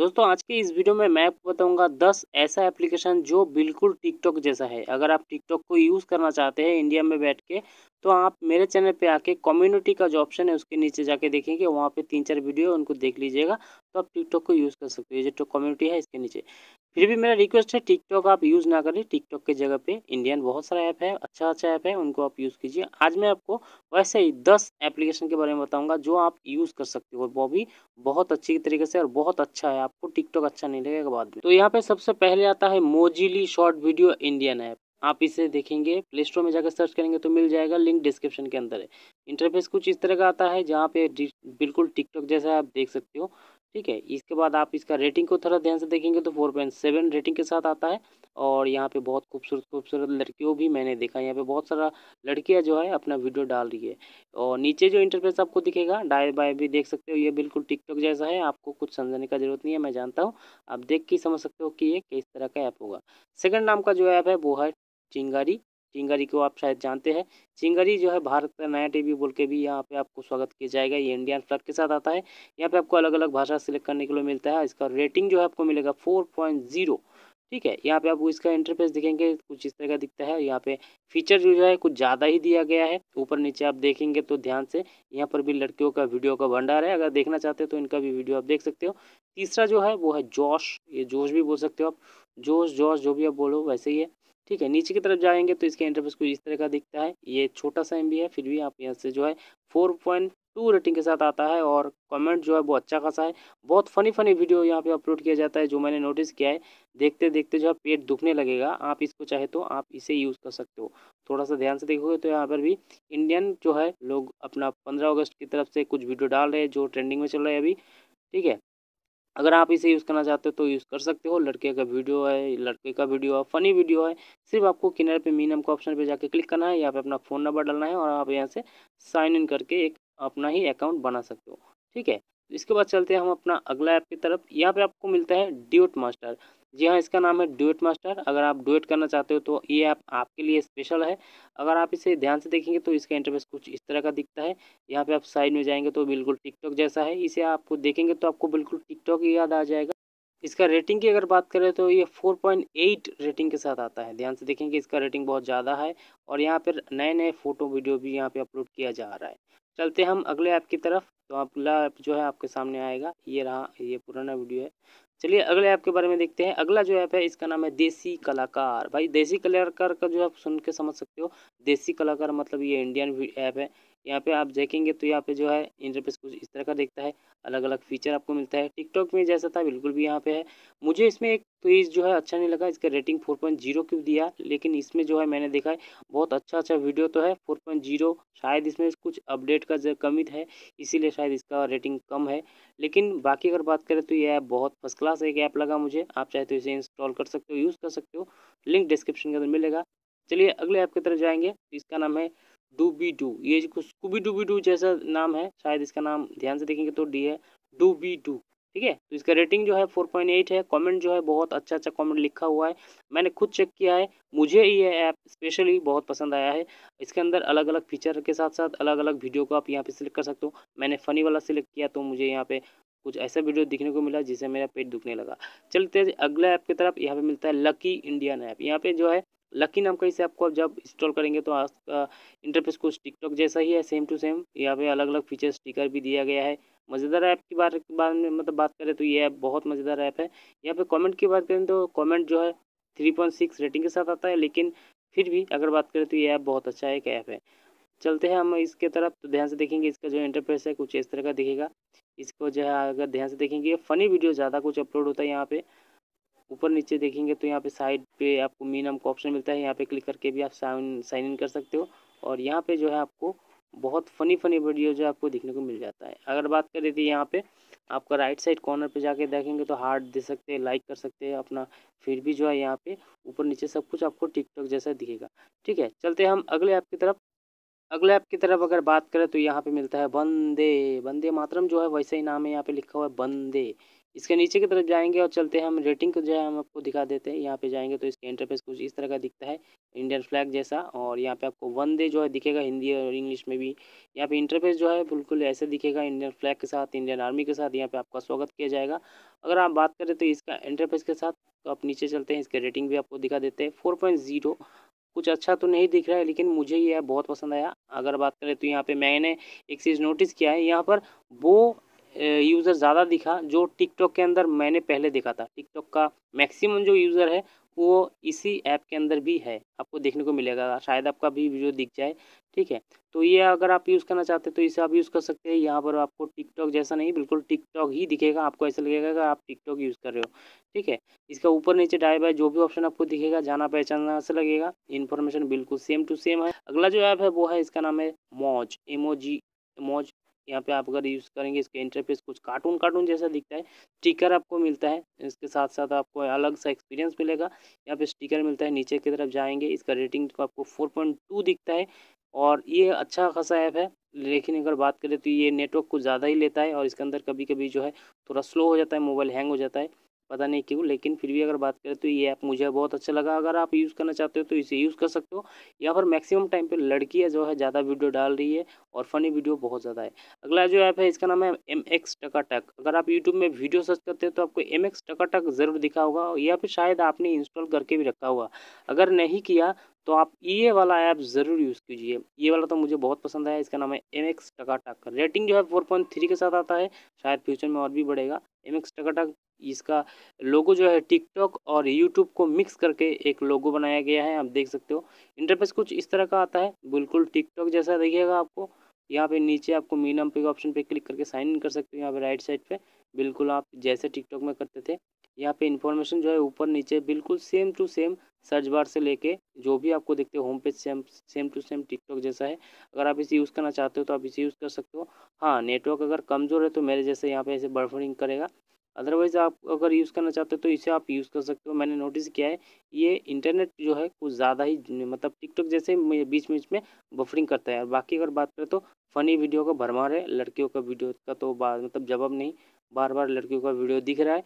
दोस्तों, आज के इस वीडियो में मैं आपको बताऊँगा 10 ऐसा एप्लीकेशन जो बिल्कुल टिकटॉक जैसा है। अगर आप टिकटॉक को यूज़ करना चाहते हैं इंडिया में बैठ के तो आप मेरे चैनल पे आके कम्युनिटी का जो ऑप्शन है, उसके नीचे जाके देखेंगे, वहाँ पे तीन चार वीडियो उनको देख लीजिएगा तो आप टिकटॉक को यूज़ कर सकते हो। ये जो कम्युनिटी है, इसके नीचे। फिर भी मेरा रिक्वेस्ट है टिकटॉक आप यूज़ ना करें। टिकटॉक के जगह पे इंडियन बहुत सारा ऐप है अच्छा अच्छा ऐप है, उनको आप यूज़ कीजिए। आज मैं आपको वैसे ही दस एप्लीकेशन के बारे में बताऊँगा, जो आप यूज़ कर सकते हो वो भी बहुत अच्छी तरीके से और बहुत अच्छा है। आपको टिकटॉक अच्छा नहीं लगेगा बाद में। तो यहाँ पे सबसे पहले आता है मोजिली शॉर्ट वीडियो इंडियन ऐप आप इसे देखेंगे प्ले स्टोर में जाकर सर्च करेंगे तो मिल जाएगा लिंक डिस्क्रिप्शन के अंदर है। इंटरफेस कुछ इस तरह का आता है, जहाँ पे बिल्कुल टिकटॉक जैसा आप देख सकते हो। ठीक है, इसके बाद आप इसका रेटिंग को थोड़ा ध्यान से देखेंगे तो फोर पॉइंट सेवन रेटिंग के साथ आता है और यहाँ पे बहुत खूबसूरत खूबसूरत लड़कियों भी मैंने देखा यहाँ पे बहुत सारा लड़कियाँ जो है अपना वीडियो डाल रही है और नीचे जो इंटरफेस आपको दिखेगा डाय बाय भी देख सकते हो, ये बिल्कुल टिकटॉक जैसा है, आपको कुछ समझने का ज़रूरत नहीं है, मैं जानता हूँ। आप देख के समझ सकते हो कि ये किस तरह का ऐप होगा। सेकेंड नाम का जो ऐप है वो है चिंगारी। चिंगारी को आप शायद जानते हैं। चिंगारी जो है भारत का नया टीवी बोल के भी यहाँ पे आपको स्वागत किया जाएगा। ये इंडियन फ्लैग के साथ आता है। यहाँ पे आपको अलग अलग भाषा सिलेक्ट करने के लिए मिलता है। इसका रेटिंग जो है आपको मिलेगा फोर पॉइंट ज़ीरो ठीक है, यहाँ पे आपको इसका इंटरफेस दिखेंगे, कुछ इस तरह का दिखता है। यहाँ पे फीचर जो है कुछ ज़्यादा ही दिया गया है। ऊपर नीचे आप देखेंगे तो ध्यान से यहाँ पर भी लड़कियों का वीडियो का भंडार है। अगर देखना चाहते हो तो इनका भी वीडियो आप देख सकते हो। तीसरा जो है वो है जोश। ये जोश भी बोल सकते हो आप। जोश जोश जो भी आप बोलो, वैसे ही है। ठीक है, नीचे की तरफ़ जाएँगे तो इसके इंटरफेस कुछ इस तरह का दिखता है। ये छोटा सा एम है, फिर भी आप यहाँ से जो है फोर पॉइंट टू रेटिंग के साथ आता है और कमेंट जो है वो अच्छा खासा है। बहुत फनी फनी वीडियो यहाँ पे अपलोड किया जाता है, जो मैंने नोटिस किया है। देखते देखते जो है पेट दुखने लगेगा, आप इसको चाहे तो आप इसे यूज़ कर सकते हो। थोड़ा सा ध्यान से देखोगे तो यहाँ पर भी इंडियन जो है, लोग अपना पंद्रह अगस्त की तरफ़ से कुछ वीडियो डाल रहे हैं, जो ट्रेंडिंग में चल रहा है अभी। ठीक है अगर आप इसे यूज़ करना चाहते हो तो यूज़ कर सकते हो। लड़के का वीडियो है, लड़के का वीडियो है, फ़नी वीडियो है। सिर्फ़ आपको किनारे पे मीनम का ऑप्शन पे जाके क्लिक करना है। यहाँ पे अपना फ़ोन नंबर डालना है और आप यहाँ से साइन इन करके एक अपना ही अकाउंट बना सकते हो। ठीक है? इसके बाद चलते हैं हम अपना अगला ऐप की तरफ़। यहाँ पे आपको मिलता है ड्यूट मास्टर जी हाँ इसका नाम है डुएट मास्टर अगर आप डुएट करना चाहते हो तो ये ऐप आप, आपके लिए स्पेशल है। अगर आप इसे ध्यान से देखेंगे तो इसका इंटरफेस कुछ इस तरह का दिखता है। यहाँ पे आप साइड में जाएँगे तो बिल्कुल टिकटॉक जैसा है। इसे आपको देखेंगे तो आपको बिल्कुल टिकटॉक याद आ जाएगा। इसका रेटिंग की अगर बात करें तो ये 4.8 रेटिंग के साथ आता है। ध्यान से देखेंगे इसका रेटिंग बहुत ज़्यादा है और यहाँ पर नए नए फ़ोटो वीडियो भी यहाँ पे अपलोड किया जा रहा है। चलते हम अगले ऐप की तरफ़। तो अगला ऐप जो है आपके सामने आएगा। ये रहा, ये पुराना वीडियो है। चलिए, अगले ऐप के बारे में देखते हैं। अगला जो ऐप है, इसका नाम है देसी कलाकार। भाई, देसी कलाकार का जो आप सुन के समझ सकते हो, देसी कलाकार मतलब ये इंडियन ऐप है। यहाँ पे आप देखेंगे तो यहाँ पे जो है इंटरफेस कुछ इस तरह का देखता है। अलग अलग फीचर आपको मिलता है। टिकटॉक में जैसा था, बिल्कुल भी यहाँ पे है। मुझे इसमें एक पेज जो है अच्छा नहीं लगा, इसका रेटिंग 4.0 क्यों दिया? लेकिन इसमें जो है मैंने देखा है, बहुत अच्छा अच्छा वीडियो तो है 4.0 शायद इसमें कुछ अपडेट का कमी है, इसीलिए शायद इसका रेटिंग कम है। लेकिन बाकी अगर बात करें तो ये ऐप बहुत फ़र्स्ट क्लास एक ऐप लगा मुझे। आप चाहे तो इसे इंस्टॉल कर सकते हो यूज़ कर सकते हो। लिंक डिस्क्रिप्शन के अंदर मिलेगा। चलिए अगले ऐप की तरफ़ जाएँगे। इसका नाम है डूबी डू ये स्कूबी डूबी डू जैसा नाम है, शायद इसका नाम ध्यान से देखेंगे तो डी है डूबी डू ठीक है? तो इसका रेटिंग जो है 4.8 है कमेंट जो है बहुत अच्छा अच्छा कमेंट लिखा हुआ है, मैंने खुद चेक किया है, मुझे ये ऐप स्पेशली बहुत पसंद आया है, इसके अंदर अलग अलग फीचर के साथ साथ अलग अलग वीडियो को आप यहाँ पे सिलेक्ट कर सकते हो, मैंने फ़नी वाला सिलेक्ट किया तो मुझे यहाँ पे कुछ ऐसा वीडियो दिखने को मिला जिससे मेरा पेट दुखने लगा। चलते अगला ऐप की तरफ़, यहाँ पे मिलता है लकी इंडियन ऐप यहाँ पे जो है लकी नाम का इसे आपको जब इंस्टॉल करेंगे तो आपका इंटरफेस कुछ टिकटॉक जैसा ही है सेम टू सेम यहाँ पे अलग अलग फीचर स्टिकर भी दिया गया है। मज़ेदार ऐप की बात बारे में मतलब बात करें तो ये ऐप बहुत मज़ेदार ऐप है। यहाँ पे कमेंट की बात करें तो कमेंट जो है थ्री पॉइंट सिक्स रेटिंग के साथ आता है, लेकिन फिर भी अगर बात करें तो ये ऐप बहुत अच्छा एक ऐप है। चलते हैं हम इसके तरफ़ तो ध्यान से देखेंगे इसका जो इंटरफेस है कुछ इस तरह का दिखेगा। इसको जो है अगर ध्यान से देखेंगे फ़नी वीडियो ज़्यादा कुछ अपलोड होता है यहाँ पे। ऊपर नीचे देखेंगे तो यहाँ पे साइड पे आपको मीनम का ऑप्शन मिलता है। यहाँ पे क्लिक करके भी आप साइन साइन इन कर सकते हो। और यहाँ पे जो है आपको बहुत फ़नी फ़नी वीडियो जो है आपको देखने को मिल जाता है। अगर बात करें तो यहाँ पे आपका राइट साइड कॉर्नर पे जाके देखेंगे तो हार्ट दे सकते हैं लाइक कर सकते हैं अपना। फिर भी जो है यहाँ पे ऊपर नीचे सब कुछ आपको टिकटॉक जैसा दिखेगा। ठीक है, चलते हम अगले ऐप की तरफ़। अगले ऐप की तरफ़ अगर बात करें तो यहाँ पे मिलता है बंदे। बंदे मातरम जो है वैसे ही नाम है। यहाँ पे लिखा हुआ है बंदे। इसके नीचे की तरफ़ जाएँगे और चलते हैं हम रेटिंग को जो है हम आपको दिखा देते हैं। यहाँ पे जाएँगे तो इसके इंटरफेस कुछ इस तरह का दिखता है इंडियन फ्लैग जैसा। और यहाँ पे आपको वन डे जो है दिखेगा हिंदी और इंग्लिश में भी। यहाँ पे इंटरफेस जो है बिल्कुल ऐसे दिखेगा इंडियन फ्लैग के साथ इंडियन आर्मी के साथ। यहाँ पे आपका स्वागत किया जाएगा। अगर आप बात करें तो इसका इंटरफेस के साथ तो आप नीचे चलते हैं, इसके रेटिंग भी आपको दिखा देते हैं। फोर कुछ अच्छा तो नहीं दिख रहा है, लेकिन मुझे यह बहुत पसंद आया। अगर बात करें तो यहाँ पे मैंने एक चीज़ नोटिस किया है, यहाँ पर वो यूज़र ज़्यादा दिखा, जो टिकटॉक के अंदर मैंने पहले देखा था। टिकटॉक का मैक्सिमम जो यूज़र है, वो इसी ऐप के अंदर भी है। आपको देखने को मिलेगा। शायद आपका भी वीडियो दिख जाए। ठीक है? तो ये अगर आप यूज़ करना चाहते हैं तो इसे आप यूज़ कर सकते हैं। यहाँ पर आपको टिकटॉक जैसा नहीं, बिल्कुल टिकटॉक ही दिखेगा। आपको ऐसा लगेगा कि आप टिकटॉक यूज़ कर रहे हो। ठीक है? इसका ऊपर नीचे डाई बाय जो भी ऑप्शन आपको दिखेगा, जाना पहचानना से लगेगा। इन्फॉर्मेशन बिल्कुल सेम टू सेम है। अगला जो ऐप है, वो है, इसका नाम है मौज एमोजी मौज यहाँ पे आप अगर यूज़ करेंगे, इसके इंटरफेस कुछ कार्टून कार्टून जैसा दिखता है स्टिकर आपको मिलता है, इसके साथ साथ आपको अलग सा एक्सपीरियंस मिलेगा। यहाँ पे स्टिकर मिलता है, नीचे की तरफ़ जाएँगे, इसका रेटिंग तो आपको फोर पॉइंट टू दिखता है, और ये अच्छा खासा ऐप है, लेकिन अगर बात करें तो ये नेटवर्क कुछ ज़्यादा ही लेता है, और इसके अंदर कभी कभी जो है, थोड़ा स्लो हो जाता है मोबाइल हैंग हो जाता है। पता नहीं क्यों, लेकिन फिर भी अगर बात करें तो ये ऐप मुझे बहुत अच्छा लगा। अगर आप यूज़ करना चाहते हो तो इसे यूज़ कर सकते हो यहाँ पर मैक्सिमम टाइम पे लड़कियाँ जो है ज़्यादा वीडियो डाल रही है और फनी वीडियो बहुत ज़्यादा है। अगला जो ऐप है इसका नाम है एम एक्स टकाटक अगर आप यूट्यूब में वीडियो सर्च करते हो तो आपको एम एक्स टकाटक ज़रूर दिखा होगा, या फिर शायद आपने इंस्टॉल करके भी रखा होगा। अगर नहीं किया तो आप ये वाला ऐप ज़रूर यूज़ कीजिए। ये वाला तो मुझे बहुत पसंद आया, इसका नाम है एम एक्स टकाटक रेटिंग जो है फोर पॉइंट थ्री के साथ आता है, शायद फ्यूचर में और भी बढ़ेगा। एम एक्स टकाटक इसका लोगो जो है टिकटॉक और यूट्यूब को मिक्स करके एक लोगो बनाया गया है, आप देख सकते हो। इंटरफेस कुछ इस तरह का आता है, बिल्कुल टिकटॉक जैसा देखिएगा आपको। यहाँ पे नीचे आपको मीनम पे ऑप्शन पे क्लिक करके साइन इन कर सकते हो, यहाँ पे राइट साइड पे। बिल्कुल आप जैसे टिकटॉक में करते थे, यहाँ पे इन्फॉर्मेशन जो है ऊपर नीचे बिल्कुल same to same search bar से लेके जो भी आपको देखते हो home page same same to same TikTok जैसा है। अगर आप इसे यूज़ करना चाहते हो तो आप इसे यूज़ कर सकते हो। हाँ नेटवर्क अगर कमज़ोर है तो मेरे जैसे यहाँ पे ऐसे बर्फरिंग करेगा। अदरवाइज़ आप अगर यूज़ करना चाहते हो तो इसे आप यूज़ कर सकते हो। मैंने नोटिस किया है, ये इंटरनेट जो है, कुछ ज़्यादा ही मतलब टिकटॉक जैसे बीच बीच में बफरिंग करता है और बाकी अगर बात करें तो फ़नी वीडियो का भरमार है। लड़कियों का वीडियो का तो मतलब जवाब नहीं बार बार लड़कियों का वीडियो दिख रहा है।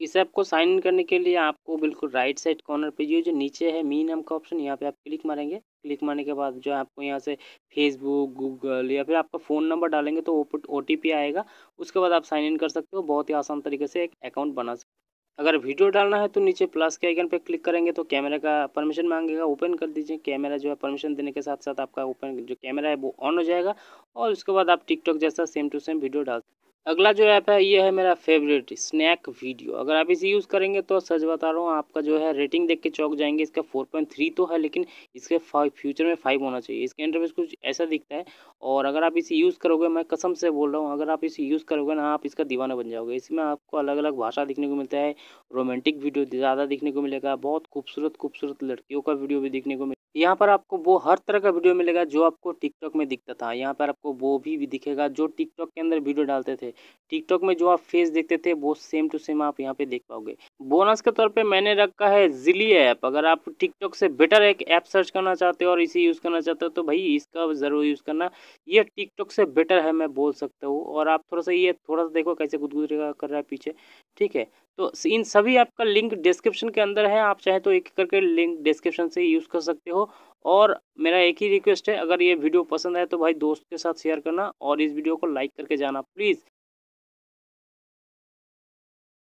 इस ऐप को साइन इन करने के लिए आपको बिल्कुल राइट साइड कॉर्नर पे ये जो नीचे है मी नाम का ऑप्शन यहाँ पे आप क्लिक मारेंगे। क्लिक मारने के बाद जो है आपको यहाँ से फेसबुक गूगल या फिर आपका फ़ोन नंबर डालेंगे तो ओ टी आएगा। उसके बाद आप साइन इन कर सकते हो, बहुत ही आसान तरीके से एक अकाउंट बना सकते अगर वीडियो डालना है तो नीचे प्लस के आइकन पर क्लिक करेंगे तो कैमरा का परमिशन मांगेगा ओपन कर दीजिए। कैमरा जो है परमिशन देने के साथ साथ आपका ओपन जो कैमरा है वो ऑन हो जाएगा। और उसके बाद आप टिकटॉक जैसा सेम टू सेम वीडियो डाल अगला जो ऐप है, ये है मेरा फेवरेट स्नैक वीडियो अगर आप इसे यूज़ करेंगे तो सच बता रहा हूँ, आपका जो है रेटिंग देख के चौक जाएँगे। इसका फोर पॉइंट थ्री तो है, लेकिन इसके फाइव फ्यूचर में फाइव होना चाहिए। इसके इंटरफेस कुछ ऐसा दिखता है। और अगर आप इसे यूज़ करोगे, मैं कसम से बोल रहा हूँ, अगर आप इसे यूज़ करोगे ना, आप इसका दीवाना बन जाओगे। इसमें आपको अलग अलग भाषा दिखने को मिलता है रोमांटिक वीडियो ज़्यादा दिखने को मिलेगा, बहुत खूबसूरत खूबसूरत लड़कियों का वीडियो भी दिखने को यहाँ पर आपको वो हर तरह का वीडियो मिलेगा जो आपको टिकटॉक में दिखता था। यहाँ पर आपको वो भी, दिखेगा जो टिकटॉक के अंदर वीडियो डालते थे। टिकटॉक में जो आप फेस देखते थे वो सेम टू सेम आप यहाँ पे देख पाओगे। बोनस के तौर पे मैंने रखा है जिली ऐप अगर आप टिकटॉक से बेटर एक ऐप सर्च करना चाहते हो और इसे यूज़ करना चाहते हो तो भाई इसका ज़रूर यूज़ करना। ये टिकटॉक से बेटर है मैं बोल सकता हूँ। और आप थोड़ा सा ये थोड़ा सा देखो कैसे गुदगुद कर रहा है पीछे। ठीक है? तो इन सभी आपका लिंक डिस्क्रिप्शन के अंदर है, आप चाहे तो एक करके लिंक डिस्क्रिप्शन से यूज़ कर सकते हो। और मेरा एक ही रिक्वेस्ट है, अगर ये वीडियो पसंद आए तो भाई दोस्त के साथ शेयर करना और इस वीडियो को लाइक करके जाना प्लीज़